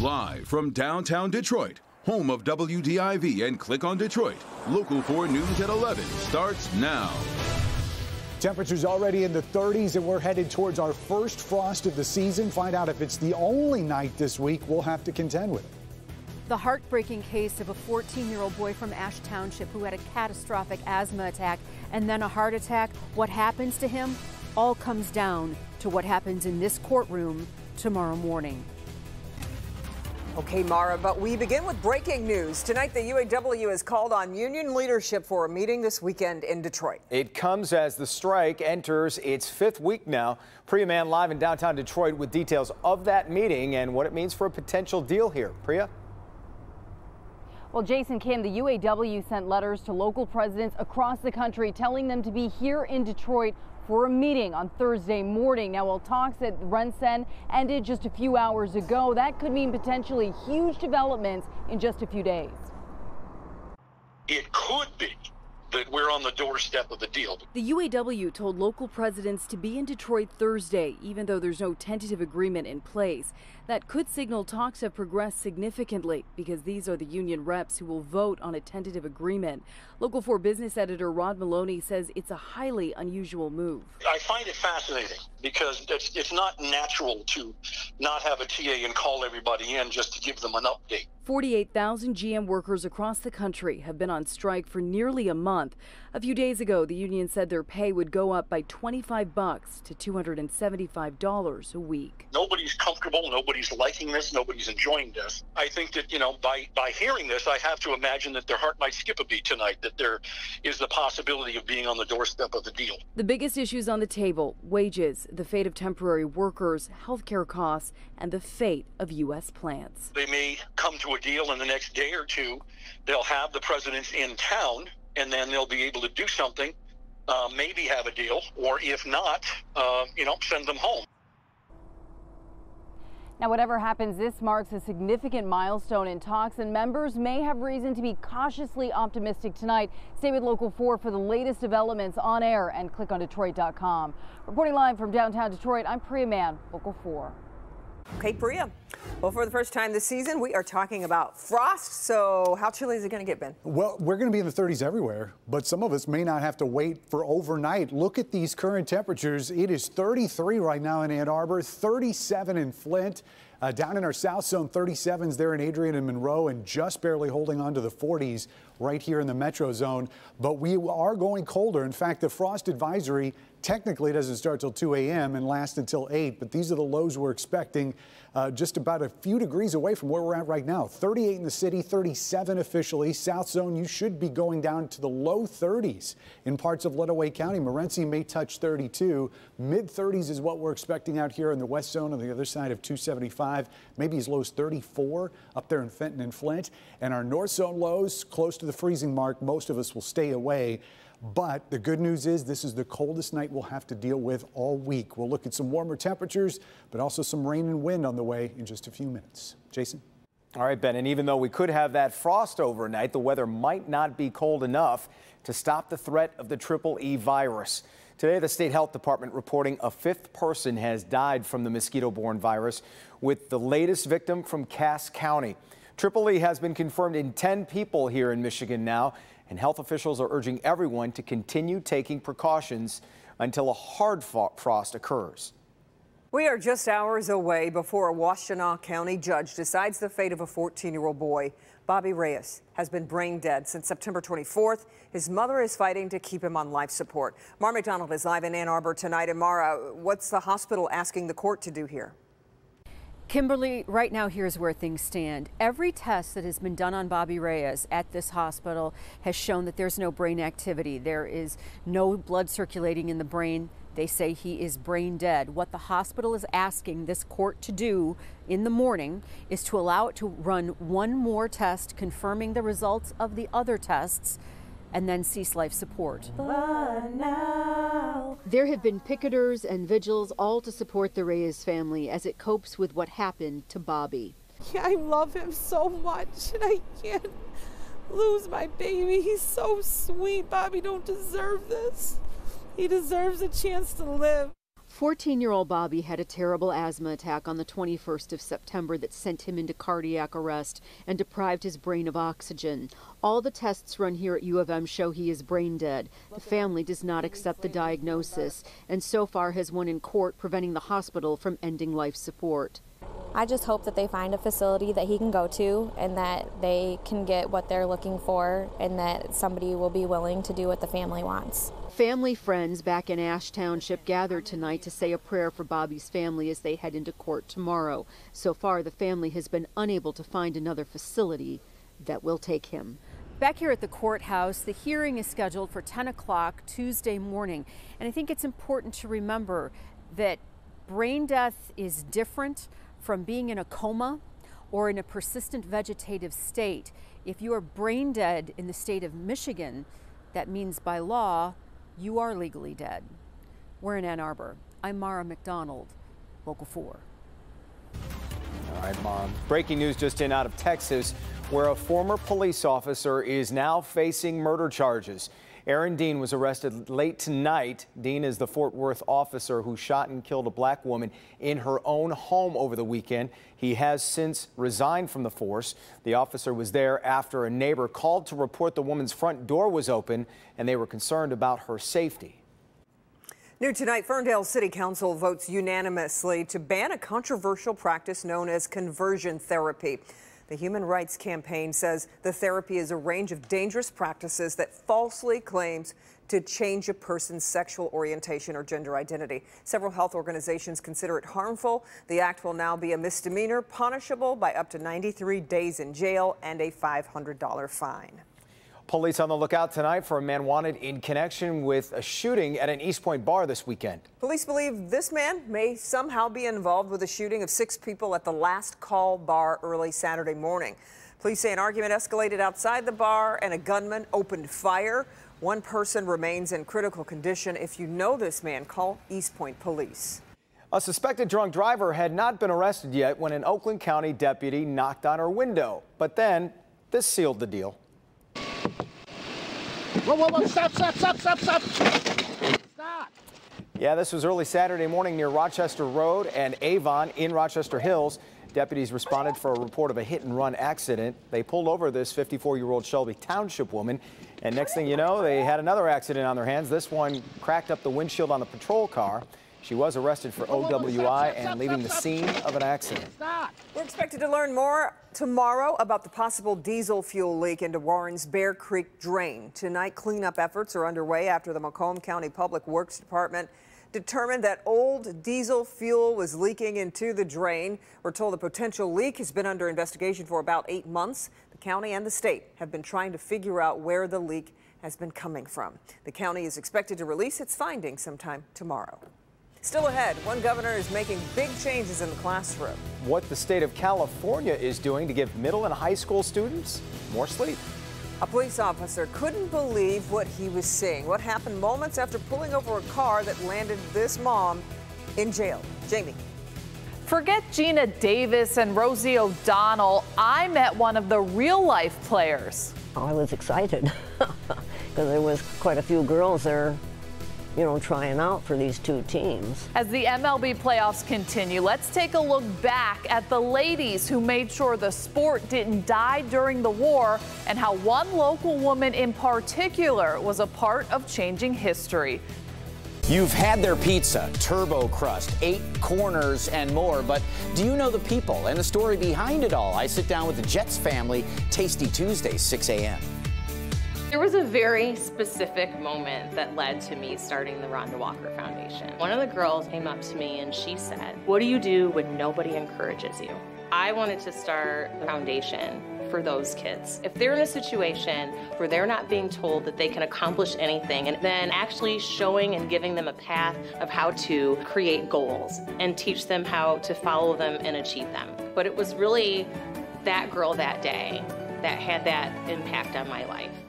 Live from downtown Detroit, home of WDIV and Click on Detroit, Local 4 News at 11 starts now. Temperatures already in the 30s, and we're headed towards our first frost of the season. Find out if it's the only night this week we'll have to contend with. The heartbreaking case of a 14 year old boy from Ash Township who had a catastrophic asthma attack and then a heart attack. What happens to him all comes down to what happens in this courtroom tomorrow morning. Okay, Mara, but we begin with breaking news. Tonight, the UAW has called on union leadership for a meeting this weekend in Detroit. It comes as the strike enters its fifth week now. Priya Mann live in downtown Detroit with details of that meeting and what it means for a potential deal here. Priya? Well, Jason Kim, the UAW sent letters to local presidents across the country telling them to be here in Detroit for a meeting on Thursday morning. Now, while talks at RenCen ended just a few hours ago, that could mean potentially huge developments in just a few days. It could be that we're on the doorstep of the deal. The UAW told local presidents to be in Detroit Thursday, even though there's no tentative agreement in place. That could signal talks have progressed significantly because these are the union reps who will vote on a tentative agreement. Local 4 business editor Rod Meloni says it's a highly unusual move. I find it fascinating because it's, it's not natural to not have a TA and call everybody in just to give them an update. 48,000 GM workers across the country have been on strike for nearly a month. A few days ago, the union said their pay would go up by 25 bucks to $275 a week. Nobody's comfortable. Nobody's liking this. Nobody's enjoying this. I think that, you know, by, by hearing this, I have to imagine that their heart might skip a beat tonight, that there is the possibility of being on the doorstep of the deal. The biggest issues on the table wages, the fate of temporary workers, healthcare costs, and the fate of U.S. plants. They may come to a deal in the next day or two. They'll have the presidents in town, and then they'll be able to do something, uh, maybe have a deal, or if not, uh, you know, send them home. Now, whatever happens, this marks a significant milestone in talks, and members may have reason to be cautiously optimistic tonight. Stay with Local 4 for the latest developments on air and click on Detroit.com. Reporting live from downtown Detroit, I'm Priya Mann, Local 4. Okay, Priya. Well, for the first time this season, we are talking about frost. So, how chilly is it going to get, Ben? Well, we're going to be in the 30s everywhere, but some of us may not have to wait for overnight. Look at these current temperatures. It is 33 right now in Ann Arbor, 37 in Flint. Uh, down in our south zone, 37s there in Adrian and Monroe, and just barely holding on to the 40s right here in the metro zone. But we are going colder. In fact, the frost advisory technically doesn't start till 2 a.m. and last until 8, but these are the lows we're expecting uh, just about a few degrees away from where we're at right now. 38 in the city, 37 officially. South zone, you should be going down to the low 30s in parts of Lenawee County. Morenci may touch 32. Mid 30s is what we're expecting out here in the west zone on the other side of 275. Maybe as low as 34 up there in Fenton and Flint. And our north zone lows close to the freezing mark. Most of us will stay away. But the good news is this is the coldest night we'll have to deal with all week. We'll look at some warmer temperatures, but also some rain and wind on the in just a few minutes. Jason? All right, Ben, and even though we could have that frost overnight, the weather might not be cold enough to stop the threat of the triple E virus. Today, the state health department reporting a fifth person has died from the mosquito-borne virus, with the latest victim from Cass County. Triple E has been confirmed in 10 people here in Michigan now, and health officials are urging everyone to continue taking precautions until a hard frost occurs. We are just hours away before a Washtenaw County judge decides the fate of a 14-year-old boy. Bobby Reyes has been brain dead since September 24th. His mother is fighting to keep him on life support. Mara McDonald is live in Ann Arbor tonight. And Mara, what's the hospital asking the court to do here? Kimberly, right now, here's where things stand. Every test that has been done on Bobby Reyes at this hospital has shown that there's no brain activity. There is no blood circulating in the brain. They say he is brain dead. What the hospital is asking this court to do in the morning is to allow it to run one more test confirming the results of the other tests and then cease life support. There have been picketers and vigils all to support the Reyes family as it copes with what happened to Bobby. I love him so much and I can't lose my baby. He's so sweet. Bobby don't deserve this. He deserves a chance to live. 14 year old Bobby had a terrible asthma attack on the 21st of September that sent him into cardiac arrest and deprived his brain of oxygen. All the tests run here at U of M show he is brain dead. The family does not accept the diagnosis and so far has won in court preventing the hospital from ending life support. I just hope that they find a facility that he can go to and that they can get what they're looking for and that somebody will be willing to do what the family wants. Family friends back in Ash Township gathered tonight to say a prayer for Bobby's family as they head into court tomorrow. So far, the family has been unable to find another facility that will take him. Back here at the courthouse, the hearing is scheduled for 10 o'clock Tuesday morning. And I think it's important to remember that brain death is different from being in a coma or in a persistent vegetative state. If you are brain dead in the state of Michigan, that means by law you are legally dead. We're in Ann Arbor. I'm Mara McDonald, Local 4. All right, Mara. Breaking news just in out of Texas, where a former police officer is now facing murder charges. Aaron Dean was arrested late tonight. Dean is the Fort Worth officer who shot and killed a black woman in her own home over the weekend. He has since resigned from the force. The officer was there after a neighbor called to report the woman's front door was open and they were concerned about her safety. New tonight, Ferndale City Council votes unanimously to ban a controversial practice known as conversion therapy. The Human Rights Campaign says the therapy is a range of dangerous practices that falsely claims to change a person's sexual orientation or gender identity. Several health organizations consider it harmful. The act will now be a misdemeanor, punishable by up to 93 days in jail and a $500 fine. Police on the lookout tonight for a man wanted in connection with a shooting at an Eastpointe bar this weekend. Police believe this man may somehow be involved with the shooting of six people at the Last Call bar early Saturday morning. Police say an argument escalated outside the bar and a gunman opened fire. One person remains in critical condition. If you know this man, call Eastpointe Police. A suspected drunk driver had not been arrested yet when an Oakland County deputy knocked on her window. But then this sealed the deal. Whoa, whoa, whoa, stop, stop, stop, stop, stop. Stop. Yeah, this was early Saturday morning near Rochester Road and Avon in Rochester Hills. Deputies responded for a report of a hit and run accident. They pulled over this 54 year old Shelby Township woman. And next thing you know, they had another accident on their hands. This one cracked up the windshield on the patrol car. She was arrested for OWI and leaving the scene of an accident. We're expected to learn more tomorrow about the possible diesel fuel leak into Warren's Bear Creek drain. Tonight, cleanup efforts are underway after the Macomb County Public Works Department determined that old diesel fuel was leaking into the drain. We're told the potential leak has been under investigation for about eight months. The county and the state have been trying to figure out where the leak has been coming from. The county is expected to release its findings sometime tomorrow. Still ahead, one governor is making big changes in the classroom. What the state of California is doing to give middle and high school students more sleep. A police officer couldn't believe what he was seeing. What happened moments after pulling over a car that landed this mom in jail? Jamie. Forget Geena Davis and Rosie O'Donnell. I met one of the real life players. I was excited because there was quite a few girls there you know, trying out for these two teams. As the MLB playoffs continue, let's take a look back at the ladies who made sure the sport didn't die during the war and how one local woman in particular was a part of changing history. You've had their pizza, turbo crust, eight corners, and more, but do you know the people and the story behind it all? I sit down with the Jets family, Tasty Tuesday, 6 a.m. There was a very specific moment that led to me starting the Rhonda Walker Foundation. One of the girls came up to me and she said, What do you do when nobody encourages you? I wanted to start a foundation for those kids. If they're in a situation where they're not being told that they can accomplish anything, and then actually showing and giving them a path of how to create goals and teach them how to follow them and achieve them. But it was really that girl that day that had that impact on my life.